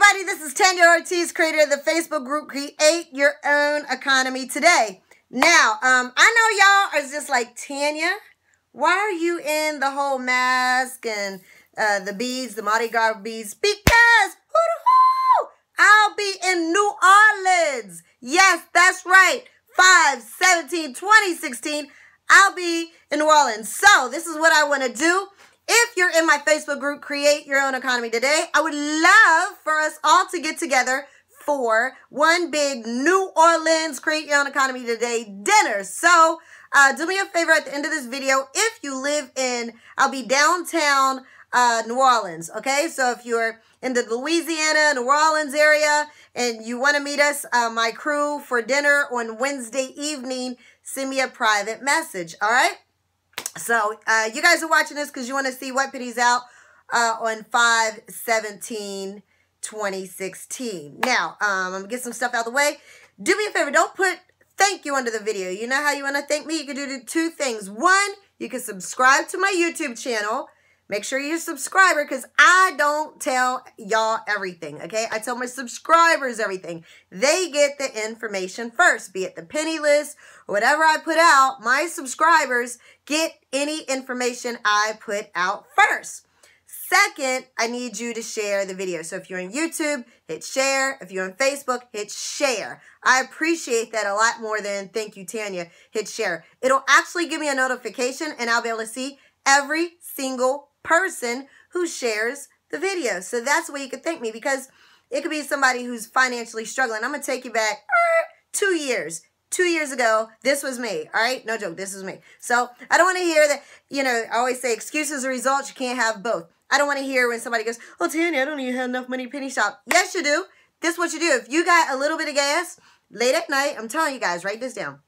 everybody. This is Tanya Ortiz, creator of the Facebook group Create Your Own Economy Today. Now, um, I know y'all are just like, Tanya, why are you in the whole mask and uh, the beads, the Mardi Gras beads? Because, I'll be in New Orleans. Yes, that's right. 5, 17, 2016. I'll be in New Orleans. So, this is what I want to do. If you're in my Facebook group, Create Your Own Economy Today, I would love for us all to get together for one big New Orleans Create Your Own Economy Today dinner. So uh, do me a favor at the end of this video. If you live in, I'll be downtown uh, New Orleans. Okay, so if you're in the Louisiana, New Orleans area, and you want to meet us, uh, my crew, for dinner on Wednesday evening, send me a private message. All right. So uh, you guys are watching this because you want to see what penny's out uh, on 517 2016. Now, um, I'm going to get some stuff out of the way. Do me a favor. Don't put thank you under the video. You know how you want to thank me? You can do two things. One, you can subscribe to my YouTube channel. Make sure you're a subscriber because I don't tell y'all everything, okay? I tell my subscribers everything. They get the information first, be it the penny list or whatever I put out. My subscribers get any information I put out first. Second, I need you to share the video. So if you're on YouTube, hit share. If you're on Facebook, hit share. I appreciate that a lot more than thank you, Tanya. Hit share. It'll actually give me a notification and I'll be able to see every single person who shares the video. So that's the way you could thank me because it could be somebody who's financially struggling. I'm going to take you back er, two years. Two years ago, this was me. All right? No joke. This was me. So I don't want to hear that, you know, I always say excuses or results. You can't have both. I don't want to hear when somebody goes, oh, Tanya, I don't even have enough money penny shop. Yes, you do. This is what you do. If you got a little bit of gas late at night, I'm telling you guys, write this down.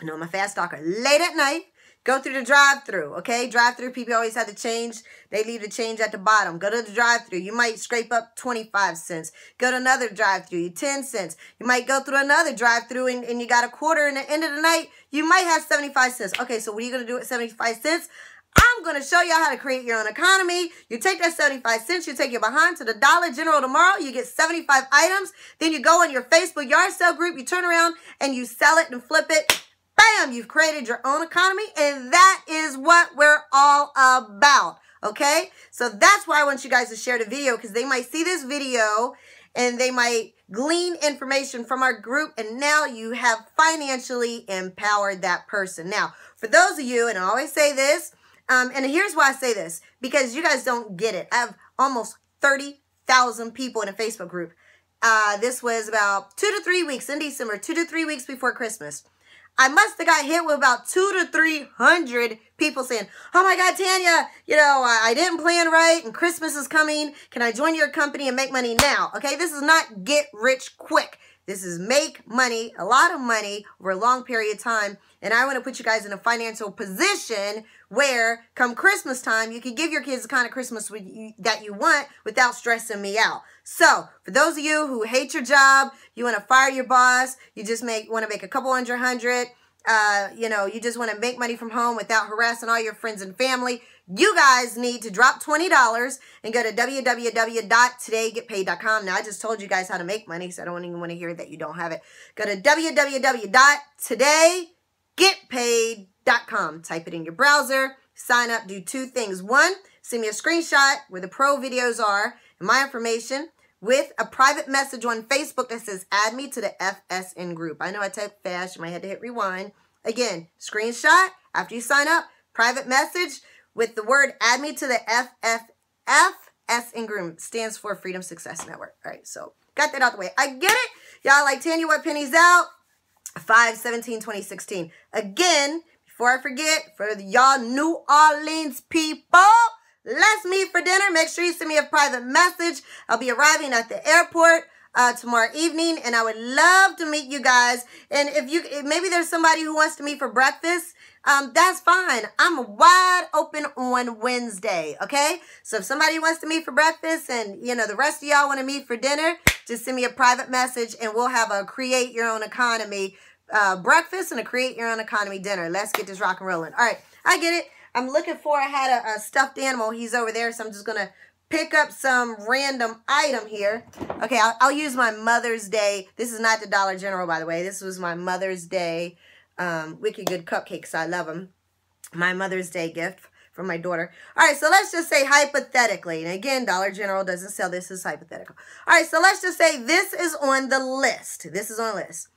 I know I'm a fast talker. Late at night, Go through the drive-through, okay? Drive-through people always have to change. They leave the change at the bottom. Go to the drive-through. You might scrape up 25 cents. Go to another drive-through, 10 cents. You might go through another drive-through and, and you got a quarter and at the end of the night, you might have 75 cents. Okay, so what are you going to do at 75 cents? I'm going to show y'all how to create your own economy. You take that 75 cents, you take your behind to the Dollar General tomorrow, you get 75 items. Then you go on your Facebook yard sale group, you turn around and you sell it and flip it bam, you've created your own economy. And that is what we're all about. Okay. So that's why I want you guys to share the video because they might see this video and they might glean information from our group. And now you have financially empowered that person. Now, for those of you, and I always say this, um, and here's why I say this, because you guys don't get it. I have almost 30,000 people in a Facebook group. Uh, this was about two to three weeks in December, two to three weeks before Christmas. I must have got hit with about two to 300 people saying, oh my God, Tanya, you know, I didn't plan right and Christmas is coming. Can I join your company and make money now? Okay, this is not get rich quick. This is make money, a lot of money over a long period of time. And I want to put you guys in a financial position where come Christmas time, you can give your kids the kind of Christmas you, that you want without stressing me out. So for those of you who hate your job, you want to fire your boss, you just make want to make a couple hundred hundred, uh, you know, you just want to make money from home without harassing all your friends and family, you guys need to drop $20 and go to www.todaygetpaid.com. Now, I just told you guys how to make money, so I don't even want to hear that you don't have it. Go to www.todaygetpaid.com. Type it in your browser, sign up, do two things. One, send me a screenshot where the pro videos are and my information with a private message on Facebook that says, add me to the FSN group. I know I typed fast. You might have to hit rewind. Again, screenshot after you sign up, private message with the word add me to the FFFSN Ingram Stands for Freedom Success Network. All right, so got that out the way. I get it. Y'all like Tanya What Pennies out. 5 17 2016. Again, before I forget, for y'all New Orleans people, Let's meet for dinner. Make sure you send me a private message. I'll be arriving at the airport uh, tomorrow evening, and I would love to meet you guys. And if you, maybe there's somebody who wants to meet for breakfast, um, that's fine. I'm wide open on Wednesday, okay? So if somebody wants to meet for breakfast and, you know, the rest of y'all want to meet for dinner, just send me a private message and we'll have a create your own economy uh, breakfast and a create your own economy dinner. Let's get this rock and rolling. All right, I get it. I'm looking for, I had a, a stuffed animal. He's over there, so I'm just going to pick up some random item here. Okay, I'll, I'll, use my Mother's Day. This is not the Dollar General, by the way. This was my Mother's Day um, Wicked Good cupcakes. I love them. My Mother's Day gift from my daughter. All right, so let's just say hypothetically, and again, Dollar General doesn't sell this is hypothetical. All right, so let's just say this is on the list. This is on the list.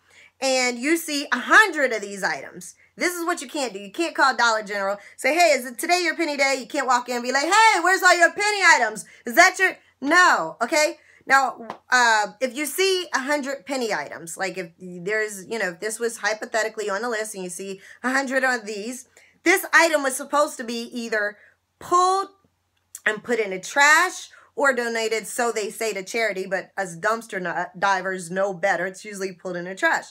And you see a hundred of these items. This is what you can't do. You can't call Dollar General. Say, hey, is it today your penny day? You can't walk in and be like, hey, where's all your penny items? Is that your... No, okay? Now, uh, if you see a hundred penny items, like if there's, you know, if this was hypothetically on the list and you see a hundred of these, this item was supposed to be either pulled and put in the trash or donated, so they say to charity, but as dumpster divers know better, it's usually pulled in the trash.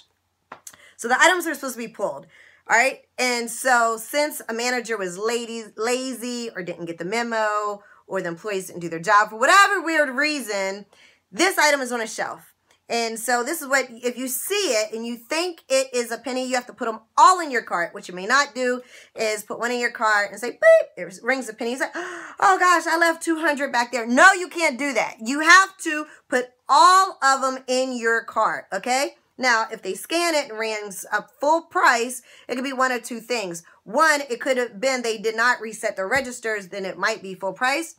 So the items are supposed to be pulled. All right. And so since a manager was lady, lazy or didn't get the memo or the employees didn't do their job for whatever weird reason, this item is on a shelf. And so this is what, if you see it and you think it is a penny, you have to put them all in your cart. What you may not do is put one in your cart and say, beep, it rings a penny. You say, oh gosh, I left 200 back there. No, you can't do that. You have to put all of them in your cart, okay? Now, if they scan it and rings up full price, it could be one of two things. One, it could have been they did not reset the registers, then it might be full price.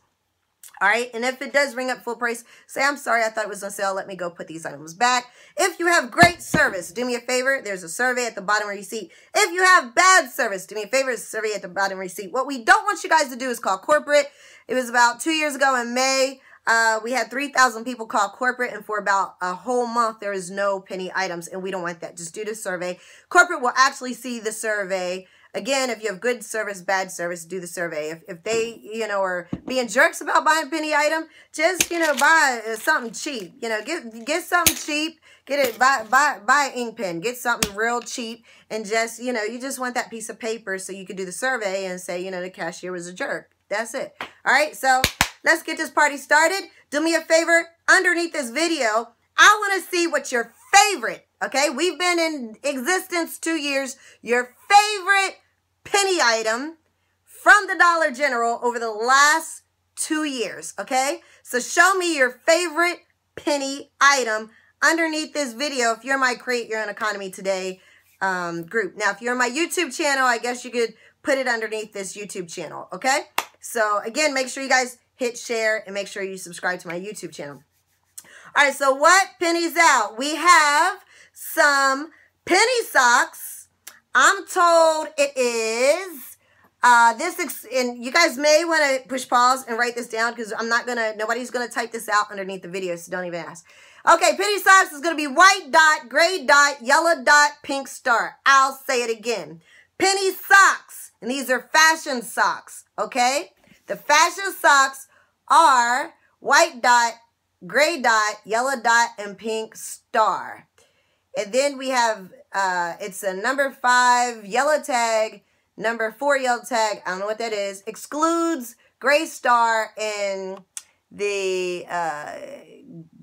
All right, and if it does ring up full price, say, I'm sorry, I thought it was on sale. Let me go put these items back. If you have great service, do me a favor. There's a survey at the bottom of your receipt. If you have bad service, do me a favor. survey at the bottom receipt. What we don't want you guys to do is call corporate. It was about two years ago in May. Uh, we had 3,000 people call corporate, and for about a whole month, there is no penny items, and we don't want that. Just do the survey. Corporate will actually see the survey Again, if you have good service, bad service, do the survey. If, if they, you know, are being jerks about buying penny item, just, you know, buy uh, something cheap. You know, get get something cheap. Get it, buy, buy, buy an ink pen. Get something real cheap and just, you know, you just want that piece of paper so you could do the survey and say, you know, the cashier was a jerk. That's it. All right, so let's get this party started. Do me a favor, underneath this video, I want to see what your favorite, okay? We've been in existence two years. Your favorite penny item from the Dollar General over the last two years, okay? So show me your favorite penny item underneath this video if you're my Create Your Own Economy Today um, group. Now, if you're my YouTube channel, I guess you could put it underneath this YouTube channel, okay? So, again, make sure you guys hit share and make sure you subscribe to my YouTube channel. All right, so what pennies out? We have some penny socks I'm told it is. Uh, this, and you guys may want to push pause and write this down because I'm not going to, nobody's going to type this out underneath the video, so don't even ask. Okay, penny socks is going to be white dot, gray dot, yellow dot, pink star. I'll say it again. Penny socks, and these are fashion socks, okay? The fashion socks are white dot, gray dot, yellow dot, and pink star. And then we have, uh, it's a number five yellow tag, number four yellow tag. I don't know what that is. Excludes Gray Star and the uh,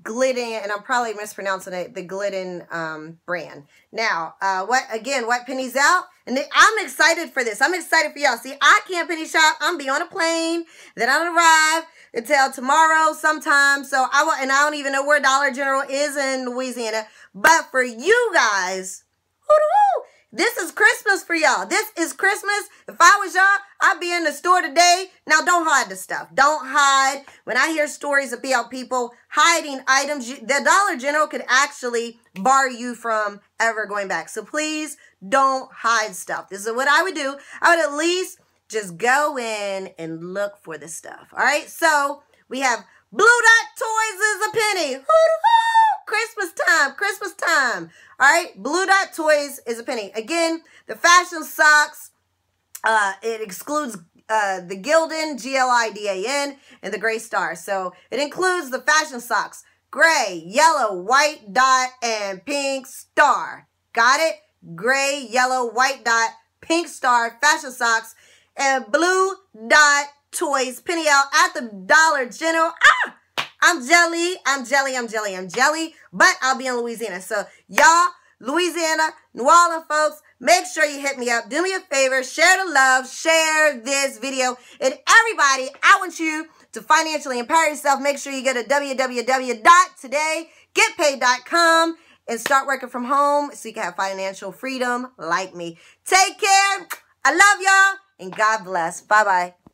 Glidden, and I'm probably mispronouncing it, the Glidden um, brand. Now, uh, what again, what pennies out? And I'm excited for this. I'm excited for y'all. See, I can't penny shop. I'm be on a plane. Then I'll arrive until tomorrow sometime. So I will, and I don't even know where Dollar General is in Louisiana. But for you guys, this is Christmas for y'all. This is Christmas. If I was y'all, I'd be in the store today. Now, don't hide the stuff. Don't hide. When I hear stories about people hiding items, the Dollar General could actually bar you from ever going back. So please don't hide stuff. This is what I would do. I would at least just go in and look for the stuff. All right. So we have Blue Dot Toys is a penny. Christmas time, Christmas time. All right, Blue Dot Toys is a penny. Again, the fashion socks, uh, it excludes uh, the Gildan, G-L-I-D-A-N, and the Gray Star. So it includes the fashion socks, gray, yellow, white dot, and pink star. Got it? Gray, yellow, white dot, pink star, fashion socks, and blue dot toys penny out at the Dollar General. Ah! I'm jelly. I'm jelly. I'm jelly. I'm jelly. But I'll be in Louisiana. So y'all, Louisiana, New Orleans folks, make sure you hit me up. Do me a favor. Share the love. Share this video. And everybody, I want you to financially empower yourself, make sure you go to www.todaygetpaid.com and start working from home so you can have financial freedom like me. Take care. I love y'all and God bless. Bye bye.